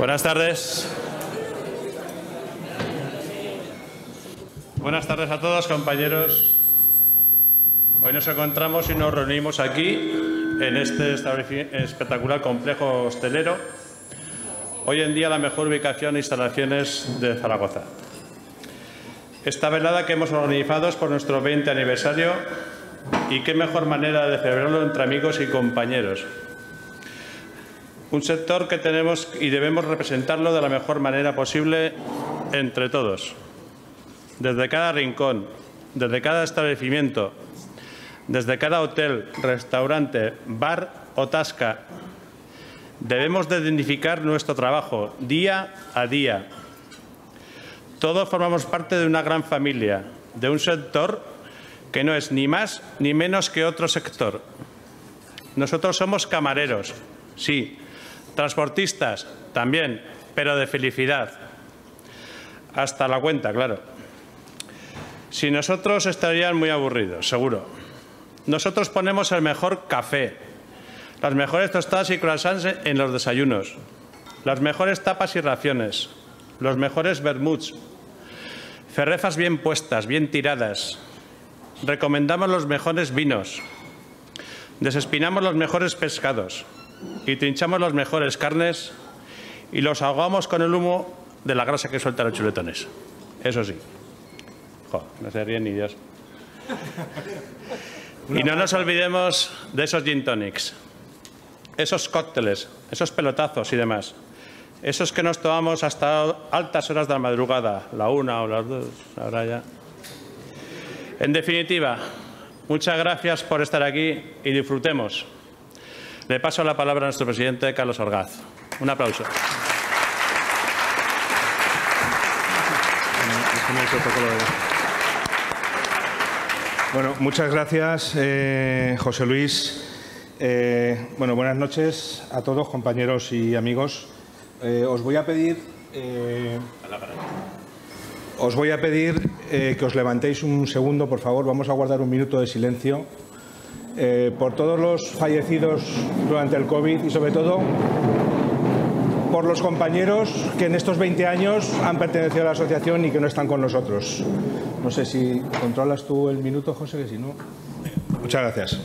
Buenas tardes. Buenas tardes a todos, compañeros. Hoy nos encontramos y nos reunimos aquí, en este espectacular complejo hostelero. Hoy en día la mejor ubicación e instalaciones de Zaragoza. Esta velada que hemos organizado es por nuestro 20 aniversario y qué mejor manera de celebrarlo entre amigos y compañeros. Un sector que tenemos y debemos representarlo de la mejor manera posible entre todos. Desde cada rincón, desde cada establecimiento, desde cada hotel, restaurante, bar o tasca, debemos de identificar nuestro trabajo día a día. Todos formamos parte de una gran familia, de un sector que no es ni más ni menos que otro sector. Nosotros somos camareros, sí, Transportistas, también, pero de felicidad. Hasta la cuenta, claro. Si nosotros estarían muy aburridos, seguro. Nosotros ponemos el mejor café, las mejores tostadas y croissants en los desayunos, las mejores tapas y raciones, los mejores vermuts, cerrefas bien puestas, bien tiradas. Recomendamos los mejores vinos, desespinamos los mejores pescados, y trinchamos las mejores carnes y los ahogamos con el humo de la grasa que sueltan los chuletones. Eso sí. no se ríen ni Dios. Y no nos olvidemos de esos gin tonics, esos cócteles, esos pelotazos y demás. Esos que nos tomamos hasta altas horas de la madrugada, la una o las dos, ahora ya. En definitiva, muchas gracias por estar aquí y disfrutemos. Le paso la palabra a nuestro presidente, Carlos Orgaz. Un aplauso. Bueno, muchas gracias, eh, José Luis. Eh, bueno, buenas noches a todos, compañeros y amigos. Eh, os voy a pedir. os voy a pedir que os levantéis un segundo, por favor. Vamos a guardar un minuto de silencio eh, por todos los fallecidos durante el COVID y sobre todo por los compañeros que en estos 20 años han pertenecido a la asociación y que no están con nosotros. No sé si controlas tú el minuto, José, que si no. Muchas gracias.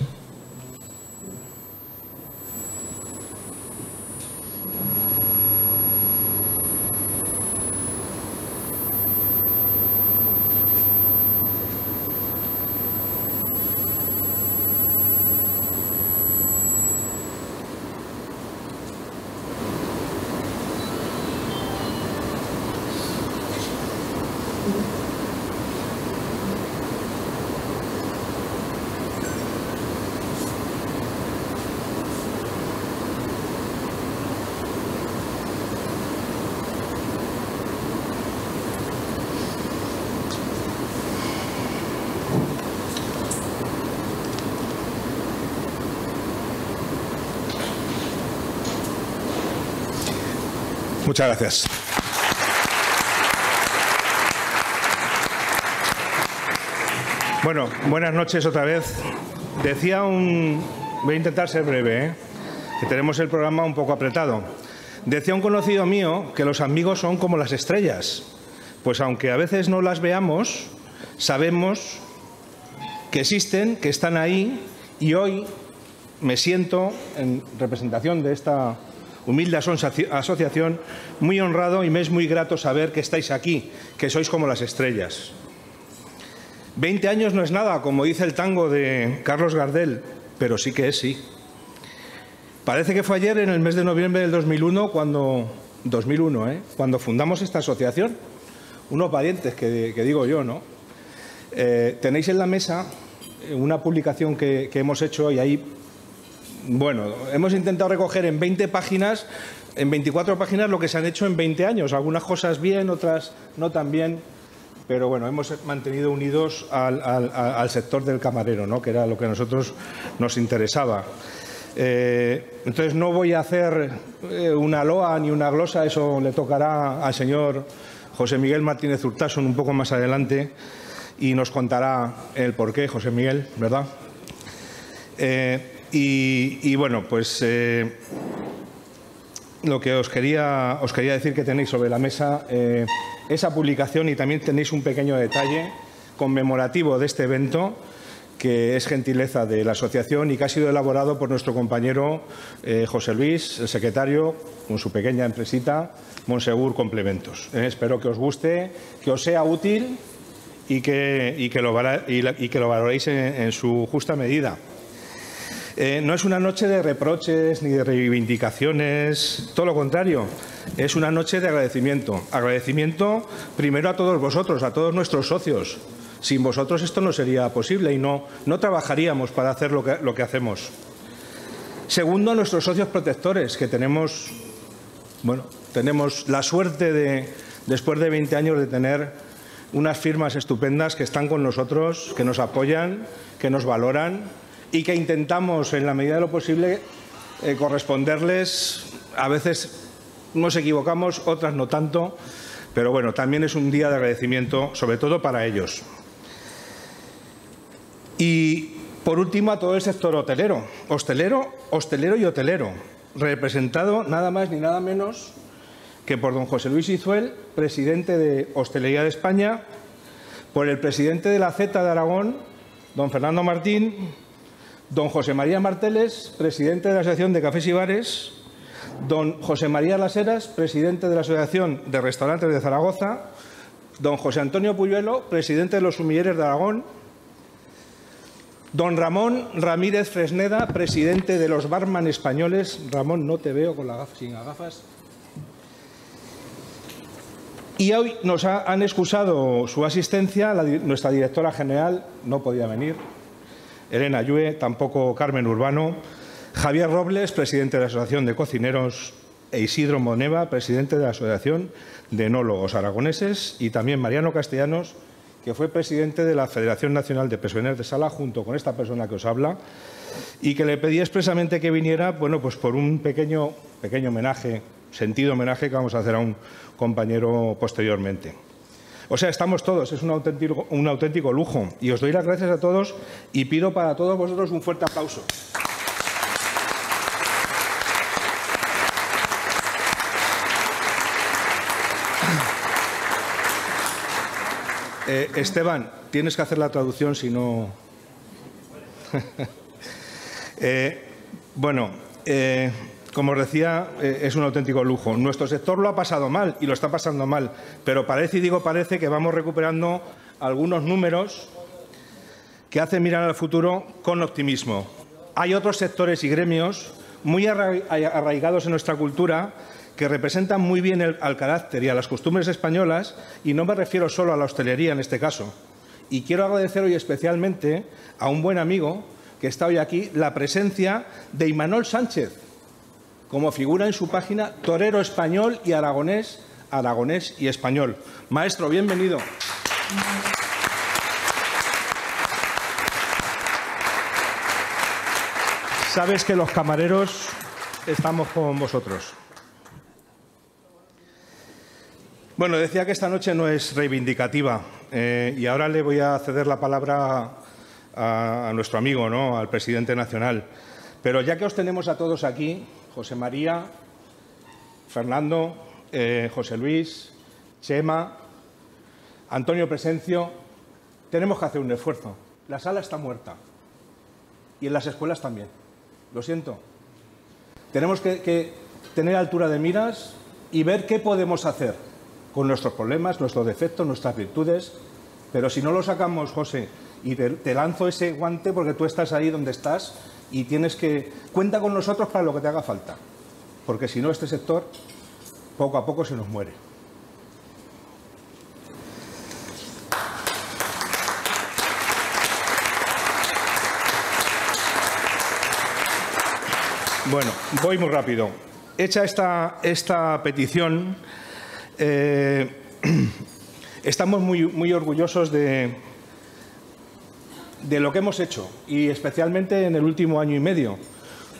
Muchas gracias. Bueno, buenas noches otra vez. Decía un... Voy a intentar ser breve, ¿eh? que tenemos el programa un poco apretado. Decía un conocido mío que los amigos son como las estrellas. Pues aunque a veces no las veamos, sabemos que existen, que están ahí y hoy me siento en representación de esta humilde asociación, muy honrado y me es muy grato saber que estáis aquí, que sois como las estrellas. Veinte años no es nada, como dice el tango de Carlos Gardel, pero sí que es sí. Parece que fue ayer, en el mes de noviembre del 2001, cuando, 2001, ¿eh? cuando fundamos esta asociación. Unos parientes, que, digo yo, ¿no? Eh, tenéis en la mesa una publicación que, que hemos hecho y ahí bueno, hemos intentado recoger en 20 páginas, en 24 páginas, lo que se han hecho en 20 años. Algunas cosas bien, otras no tan bien. Pero bueno, hemos mantenido unidos al, sector del camarero, ¿no? que era lo que a nosotros nos interesaba. Eh, entonces no voy a hacer eh, una loa ni una glosa, eso le tocará al señor José Miguel Martínez Urtasun un poco más adelante y nos contará el porqué, José Miguel, ¿verdad? Eh, y, bueno, pues eh, lo que os quería, os quería decir que tenéis sobre la mesa eh, esa publicación y también tenéis un pequeño detalle conmemorativo de este evento que es gentileza de la asociación y que ha sido elaborado por nuestro compañero eh, José Luis, el secretario, con su pequeña empresita, Monsegur Complementos. Espero que os guste, que os sea útil y que, lo, valoréis en, su justa medida. Eh, no es una noche de reproches ni de reivindicaciones, todo lo contrario, es una noche de agradecimiento. Agradecimiento primero a todos vosotros, a todos nuestros socios, sin vosotros esto no sería posible y no, no trabajaríamos para hacer lo que, lo que hacemos. Segundo, nuestros socios protectores, que tenemos, bueno, tenemos la suerte de, después de 20 años, de tener unas firmas estupendas que están con nosotros, que nos apoyan, que nos valoran y que intentamos, en la medida de lo posible, eh, corresponderles. A veces nos equivocamos, otras no tanto, pero bueno, también es un día de agradecimiento, sobre todo para ellos. Y por último a todo el sector hotelero, hostelero, hostelero y hotelero, representado nada más ni nada menos que por don José Luis Izuel, presidente de Hostelería de España, por el presidente de la Z de Aragón, don Fernando Martín, don José María Marteles, presidente de la Asociación de Cafés y Bares, don José María Laseras, presidente de la Asociación de Restaurantes de Zaragoza, don José Antonio Puyuelo, presidente de los Sumilleres de Aragón, Don Ramón Ramírez Fresneda, presidente de los Barman Españoles. Ramón, no te veo con la sin gafas. Y hoy nos han excusado su asistencia, nuestra directora general no podía venir, Elena Yue, tampoco Carmen Urbano, Javier Robles, presidente de la Asociación de Cocineros, e Isidro Moneva, presidente de la Asociación de Enólogos Aragoneses, y también Mariano Castellanos, que fue presidente de la Federación Nacional de Personas de Sala, junto con esta persona que os habla, y que le pedí expresamente que viniera, bueno, pues por un pequeño, pequeño homenaje, sentido homenaje que vamos a hacer a un compañero posteriormente. O sea, estamos todos, es un auténtico, un auténtico lujo. Y os doy las gracias a todos y pido para todos vosotros un fuerte aplauso. Eh, Esteban, tienes que hacer la traducción si no. Eh, bueno, eh, como os decía, es un auténtico lujo. Nuestro sector lo ha pasado mal y lo está pasando mal, pero parece, y digo parece, que vamos recuperando algunos números que hacen mirar al futuro con optimismo. Hay otros sectores y gremios muy arraigados en nuestra cultura que representan muy bien al carácter y a las costumbres españolas, y no me refiero solo a la hostelería en este caso. Y quiero agradecer hoy especialmente a un buen amigo que está hoy aquí la presencia de Imanol Sánchez, como figura en su página Torero Español y Aragonés, Aragonés y Español. Maestro, bienvenido. Sabes que los camareros estamos con vosotros. Bueno, decía que esta noche no es reivindicativa eh, y ahora le voy a ceder la palabra a, nuestro amigo, ¿no? al presidente nacional. Pero ya que os tenemos a todos aquí, José María, Fernando, eh, José Luis, Chema, Antonio Presencio, tenemos que hacer un esfuerzo. La sala está muerta y en las escuelas también. Lo siento. Tenemos que tener altura de miras y ver qué podemos hacer con nuestros problemas, nuestros defectos, nuestras virtudes, pero si no lo sacamos, José, y te, lanzo ese guante porque tú estás ahí donde estás y tienes que... Cuenta con nosotros para lo que te haga falta, porque si no, este sector poco a poco se nos muere. Bueno, voy muy rápido. Hecha esta, esta petición, eh, estamos muy, muy orgullosos de, de lo que hemos hecho y especialmente en el último año y medio.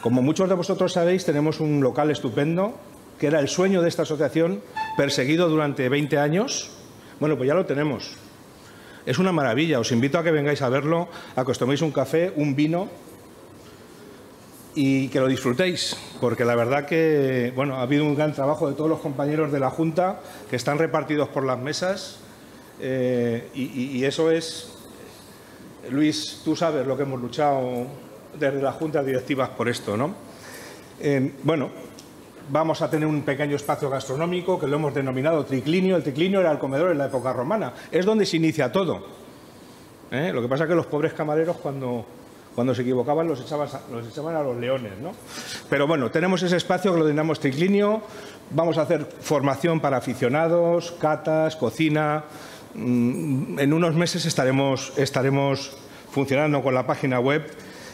Como muchos de vosotros sabéis, tenemos un local estupendo que era el sueño de esta asociación, perseguido durante 20 años. Bueno, pues ya lo tenemos. Es una maravilla. Os invito a que vengáis a verlo, a un café, un vino y que lo disfrutéis, porque la verdad que bueno, ha habido un gran trabajo de todos los compañeros de la Junta que están repartidos por las mesas eh, y, eso es, Luis, tú sabes lo que hemos luchado desde las juntas directivas por esto, ¿no? Eh, bueno, vamos a tener un pequeño espacio gastronómico que lo hemos denominado triclinio. El triclinio era el comedor en la época romana. Es donde se inicia todo. ¿eh? Lo que pasa es que los pobres camareros cuando cuando se equivocaban los echaban, los echaban a los leones. ¿no? Pero bueno, tenemos ese espacio que lo denominamos triclinio. Vamos a hacer formación para aficionados, catas, cocina. Mm, en unos meses estaremos, estaremos funcionando con la página web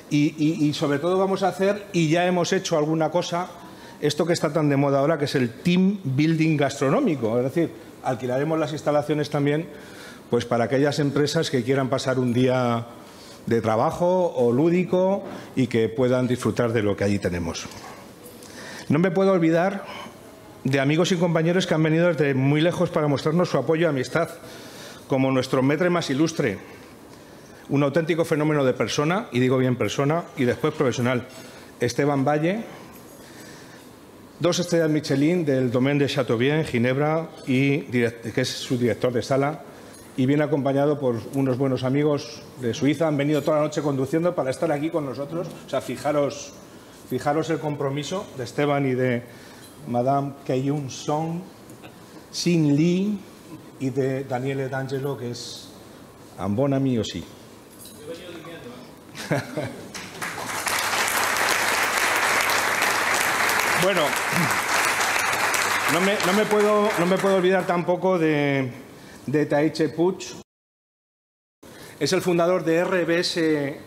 y, y, sobre todo vamos a hacer, y ya hemos hecho alguna cosa, esto que está tan de moda ahora, que es el team building gastronómico. Es decir, alquilaremos las instalaciones también pues para aquellas empresas que quieran pasar un día de trabajo o lúdico y que puedan disfrutar de lo que allí tenemos. No me puedo olvidar de amigos y compañeros que han venido desde muy lejos para mostrarnos su apoyo y amistad, como nuestro metre más ilustre, un auténtico fenómeno de persona, y digo bien persona, y después profesional, Esteban Valle, dos estrellas Michelin del Domaine de Chateaubriand, Ginebra, y que es su director de sala, y viene acompañado por unos buenos amigos de Suiza. Han venido toda la noche conduciendo para estar aquí con nosotros. O sea, fijaros, fijaros el compromiso de Esteban y de Madame Keyun Song, Xin Li y de Daniele D'Angelo, que es Ambona mío sí. bueno, no me, no me, puedo, no me puedo olvidar tampoco de, de Taiche Puch. Es el fundador de RBS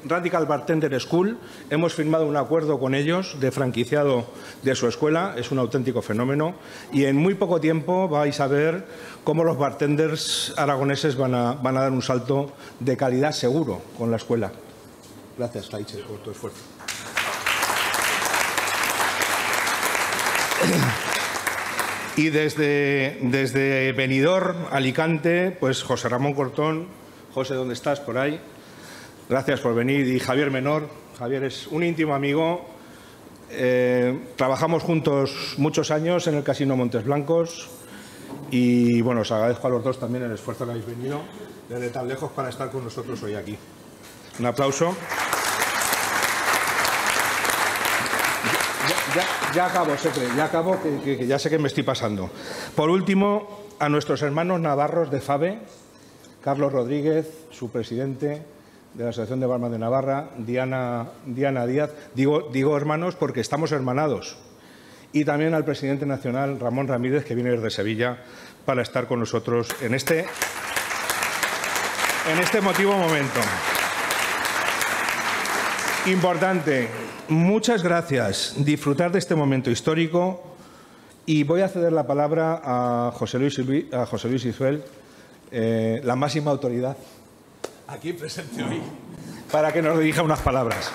Radical Bartender School. Hemos firmado un acuerdo con ellos de franquiciado de su escuela. Es un auténtico fenómeno. Y en muy poco tiempo vais a ver cómo los bartenders aragoneses van a, dar un salto de calidad seguro con la escuela. Gracias, Taiche, por tu esfuerzo. Y desde, desde Benidorm, Alicante, pues José Ramón Cortón. José, ¿dónde estás? Por ahí. Gracias por venir. Y Javier Menor. Javier es un íntimo amigo. Eh, trabajamos juntos muchos años en el Casino Montes Blancos. Y bueno, os agradezco a los dos también el esfuerzo que habéis venido desde tan lejos para estar con nosotros hoy aquí. Un aplauso. Ya, acabo, Secre, ya acabo, que, ya sé que me estoy pasando. Por último, a nuestros hermanos navarros de FABE, Carlos Rodríguez, su presidente de la Asociación de Barman de Navarra, Diana, Díaz. Digo, hermanos porque estamos hermanados. Y también al presidente nacional, Ramón Ramírez, que viene desde Sevilla para estar con nosotros en este, en este emotivo momento. Importante, muchas gracias. Disfrutar de este momento histórico y voy a ceder la palabra a José Luis, a José Luis Isfel, eh, la máxima autoridad aquí presente hoy, para que nos dirija unas palabras.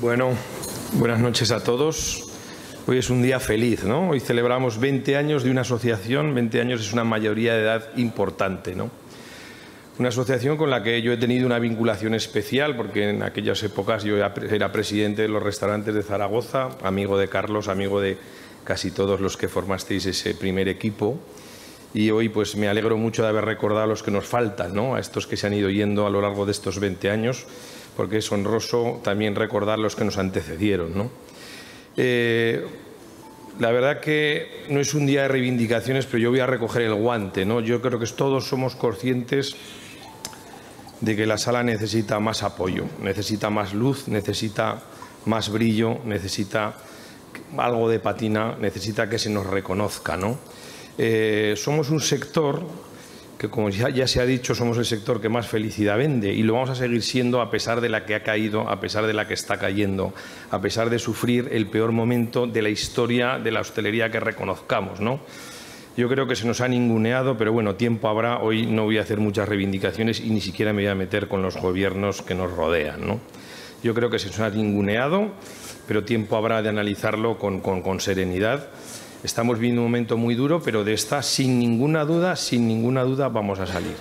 Bueno, buenas noches a todos. Hoy es un día feliz, ¿no? Hoy celebramos 20 años de una asociación, 20 años es una mayoría de edad importante, ¿no? Una asociación con la que yo he tenido una vinculación especial, porque en aquellas épocas yo era presidente de los restaurantes de Zaragoza, amigo de Carlos, amigo de casi todos los que formasteis ese primer equipo. Y hoy pues me alegro mucho de haber recordado a los que nos faltan, ¿no? a estos que se han ido yendo a lo largo de estos 20 años, porque es honroso también recordar los que nos antecedieron. ¿no? Eh, la verdad que no es un día de reivindicaciones, pero yo voy a recoger el guante. ¿no? Yo creo que todos somos conscientes de que la sala necesita más apoyo, necesita más luz, necesita más brillo, necesita algo de patina, necesita que se nos reconozca. ¿no? Eh, somos un sector que como ya, se ha dicho somos el sector que más felicidad vende y lo vamos a seguir siendo a pesar de la que ha caído, a pesar de la que está cayendo, a pesar de sufrir el peor momento de la historia de la hostelería que reconozcamos. ¿no? Yo creo que se nos ha ninguneado, pero bueno, tiempo habrá. Hoy no voy a hacer muchas reivindicaciones y ni siquiera me voy a meter con los gobiernos que nos rodean. Yo creo que se nos ha ninguneado, pero tiempo habrá de analizarlo con, con, con serenidad Estamos viviendo un momento muy duro, pero de esta, sin ninguna duda, sin ninguna duda, vamos a salir.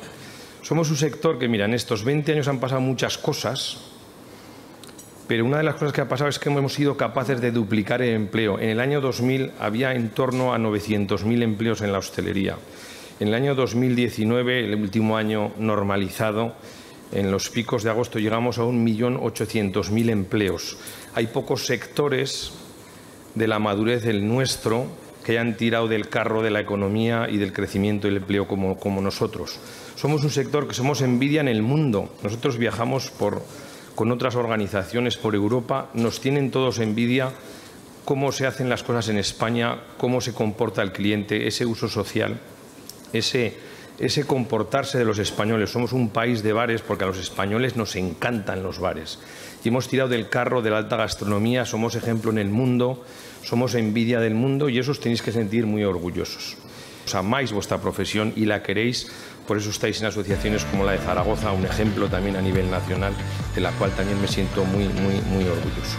Somos un sector que, mira, en estos 20 años han pasado muchas cosas, pero una de las cosas que ha pasado es que hemos sido capaces de duplicar el empleo. En el año 2000 había en torno a 900.000 empleos en la hostelería. En el año 2019, el último año normalizado, en los picos de agosto llegamos a 1.800.000 empleos. Hay pocos sectores de la madurez del nuestro que hayan tirado del carro de la economía y del crecimiento del empleo como, como nosotros. Somos un sector que somos envidia en el mundo. Nosotros viajamos por con otras organizaciones por Europa, nos tienen todos envidia cómo se hacen las cosas en España, cómo se comporta el cliente, ese uso social, ese, ese comportarse de los españoles. Somos un país de bares porque a los españoles nos encantan los bares. Y hemos tirado del carro de la alta gastronomía, somos ejemplo en el mundo, somos envidia del mundo y eso os tenéis que sentir muy orgullosos. Os amáis vuestra profesión y la queréis por eso estáis en asociaciones como la de Zaragoza, un ejemplo también a nivel nacional, de la cual también me siento muy, muy, muy orgulloso.